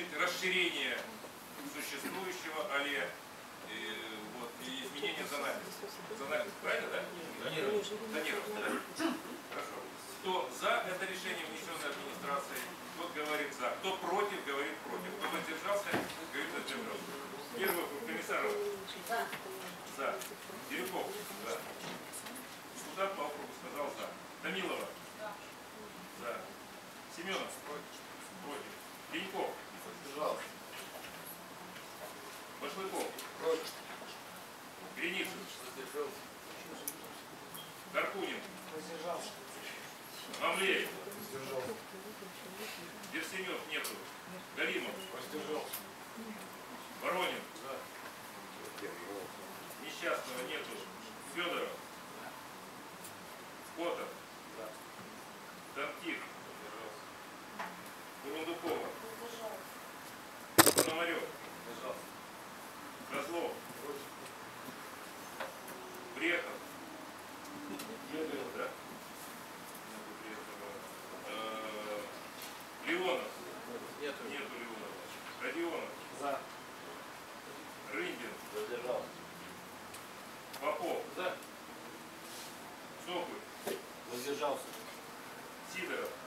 значит, расширение существующего, але э, вот, изменение зональности. Зональность, правильно, да? Зонирование, да? Хорошо. Кто за это решение, внесенное администрацией, тот говорит за. Кто против, говорит против. Кто воздержался, говорит воздержался. Первый. Комиссаров. За. Зеленков. За. Депутат по округу сказал за. Томилова. За. Семенов. Против. Леньков. Башлыков. Гриницын. Карпунин. Мамлеев. Берсенев нету. Галимов. Воронин. Несчастного нету. Федоров. Медведев, Нету. Нету Леонова. Родионов. За. Рыбин. Задержал. Попов. За. Сокуль. Воздержался. Сидоров.